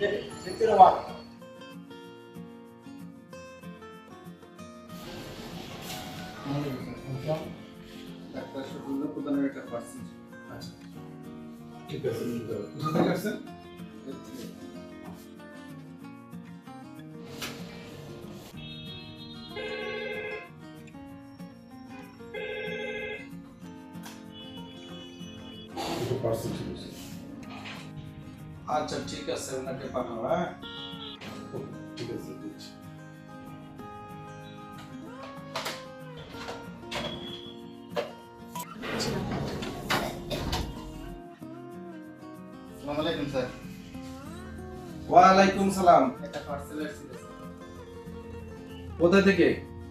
চলা যায় ভিতরে ওয়াক ডাক্তার শফিউল্লাহ প্রধানের একটা পার্সেন্ট আচ্ছা ঠিক আছে আচ্ছা ঠিক আছে ওনাকে পাঠাও হ্যাঁ? ঠিক আছে দিচ্ছি আসসালামু আলাইকুম স্যার। ওয়ালাইকুম সালাম। একটা পার্সেল আসছিল কোথা থেকে?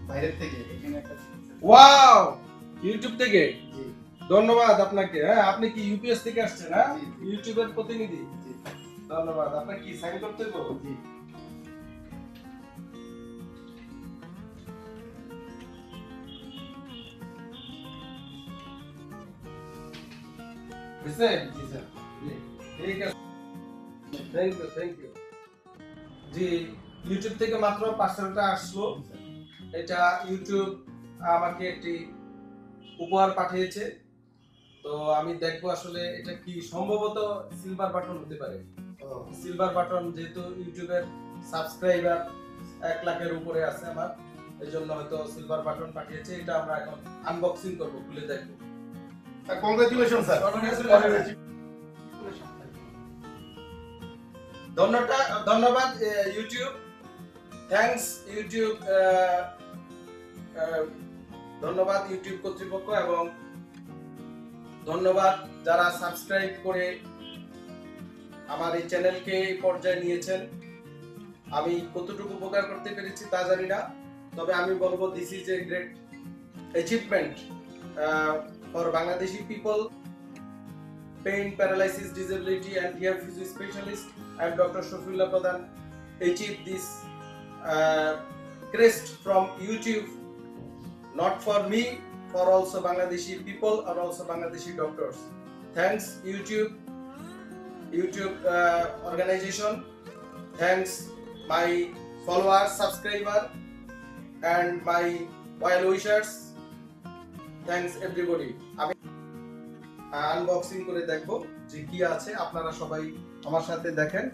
বাইরের থেকে এখানে একটা ওয়াও! ইউটিউব থেকে? জি। ধন্যবাদ আপনাকে হ্যাঁ আপনি কি ইউপিএস থেকে আসছেন হ্যাঁ? ইউটিউবের প্রতিনিধি। ধন্যবাদ। আপনার কি সাইন করতে হবে জি। বুঝছেন? জি স্যার। ঠিক আছে। থ্যাংক ইউ থ্যাংক ইউ জি ইউটিউব থেকে মাত্র পার্সেলটা আসলো। এটা ইউটিউব আমাকে একটি উপহার পাঠিয়েছে। তো আমি দেখব আসলে এটা কি সম্ভবত সিলভার বাটন হতে পারে। সিলভার বাটন যেহেতু ইউটিউবের সাবস্ক্রাইবার এক লাখের উপরে আছে আমার এই জন্য হয়তো সিলভার বাটন পাঠিয়েছে এটা আমরা এখন আনবক্সিং করব খুলে দেখব। Congratulation sir. ধন্যবাদ ধন্যবাদ ইউটিউব। থ্যাঙ্কস ইউটিউব ধন্যবাদ ইউটিউব কর্তৃপক্ষ এবং ধন্যবাদ যারা সাবস্ক্রাইব করে আমার এই চ্যানেলকে এই পর্যায়ে নিয়েছেন। আমি কতটুকু উপকার করতে পেরেছি তা জানি না, তবে আমি বলব this is a great achievement for Bangladeshi people pain paralysis disability and here physio specialist and doctor Shafiullah Pradhan achieve this crest from YouTube not for me for also Bangladeshi people R also Bangladeshi doctors thanks YouTube YouTube organization thanks my follower subscriber and my well wishers thanks everybody আমি uh, unboxing করে দেখব যে কি আছে। আপনারা সবাই আমার সাথে দেখেন।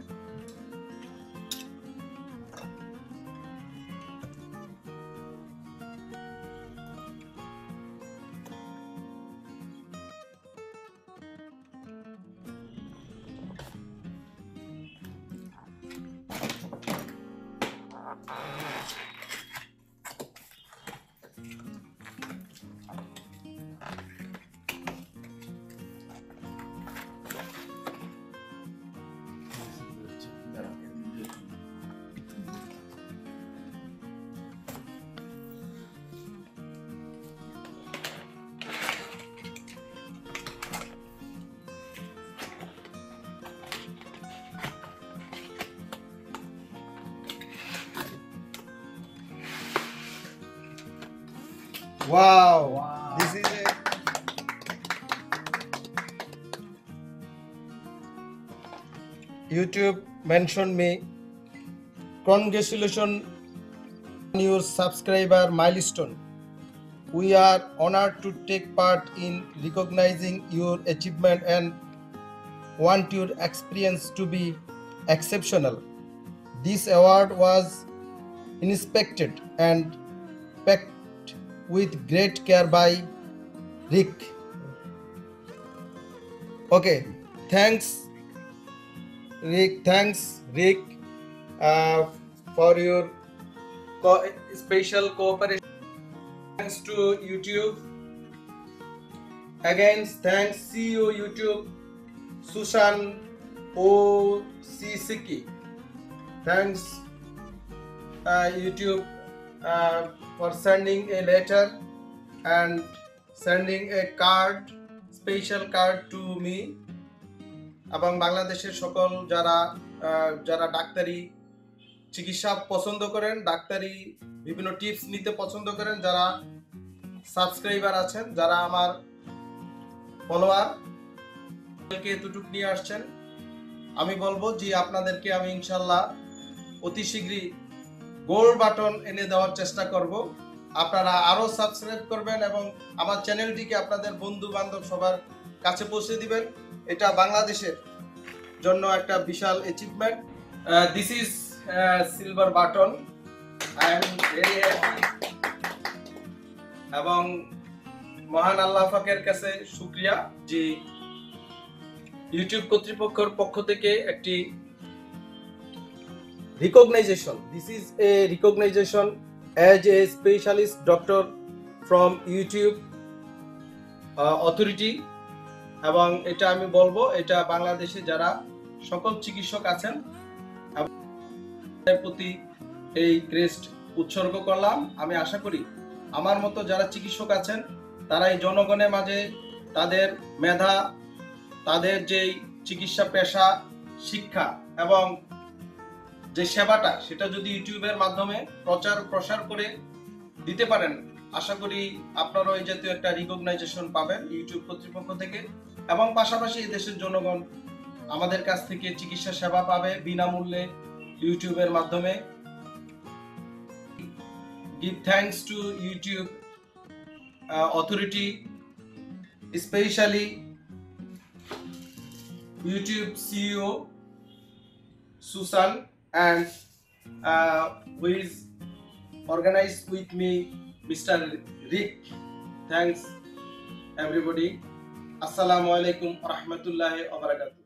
Wow. This is a YouTube mentioned me. Congratulations on your subscriber milestone. We are honored to take part in recognizing your achievement and want your experience to be exceptional. This award was inspected and packed with great care by Rick. Okay, thanks, Rick. Thanks, Rick, uh, for your co- special cooperation. Thanks to YouTube. Again, thanks CEO YouTube, Susan O. Siki. Thanks, uh, YouTube, uh, for sending a letter and sending a card, special card to me. এবং বাংলাদেশের সকল যারা আহ, যারা ডাক্তারি চিকিৎসা পছন্দ করেন ডাক্তারি বিভিন্ন টিপস নিতে পছন্দ করেন যারা সাবস্ক্রাইবার আছেন যারা আমার ফলোয়ার এতটুক নিয়ে আসছেন আমি বলব যে আপনাদেরকে আমি ইনশাল্লাহ অতি শীঘ্রই গোল বাটন এনে দেওয়ার চেষ্টা করব। আপনারা আরও সাবস্ক্রাইব করবেন এবং আমার চ্যানেলটিকে আপনাদের বন্ধু বান্ধব সবার কাছে পৌঁছে দিবেন। এটা বাংলাদেশের জন্য একটা বিশাল achievement this is silver button I am এবং মহান আল্লাহ পাকের কাছে শুক্রিয়া যে ইউটিউব কর্তৃপক্ষের পক্ষ থেকে একটি recognition this is a recognition as a specialist doctor from YouTube authority এবং এটা আমি বলব, এটা বাংলাদেশে যারা সকল চিকিৎসক আছেন প্রতি এই ক্রেস্ট উৎসর্গ করলাম। আমি আশা করি আমার মতো যারা চিকিৎসক আছেন, তারা এই জনগণের মাঝে তাদের মেধা, তাদের যেই চিকিৎসা পেশা, শিক্ষা এবং যে সেবাটা সেটা যদি ইউটিউবের মাধ্যমে প্রচার প্রসার করে দিতে পারেন আশা করি আপনারাও এই জাতীয় একটা রিকগনাইজেশন পাবেন ইউটিউব কর্তৃপক্ষ থেকে। এবং পাশাপাশি এই দেশের জনগণ আমাদের কাছ থেকে চিকিৎসা সেবা পাবে বিনামূল্যে ইউটিউবের মাধ্যমে। Give thanks to YouTube uh, authority, especially YouTube CEO Susan and uh, who is organized with me, Mr. Rick. Thanks everybody. Assalamu alaikum wa rahmatullahi wa barakatuh.